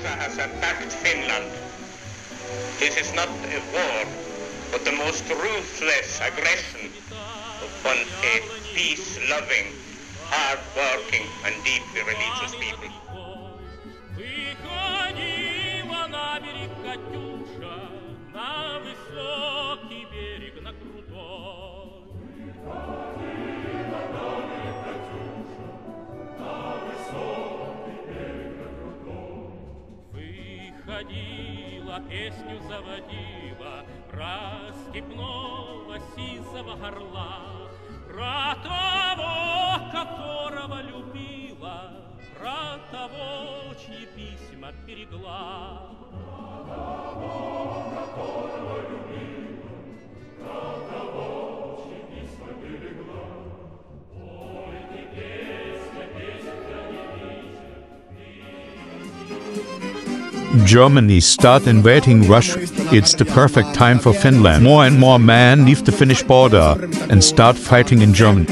Russia has attacked Finland. This is not a war, but the most ruthless aggression upon a peace-loving, hard-working and deeply religious people. Выходила на берег Катюша, на Выходила, песню заводила Про степного сизого горла, Про того, которого любила, Про того, чьи письма берегла. Germany start invading Russia. It's the perfect time for Finland. More and more men leave the Finnish border and start fighting in Germany.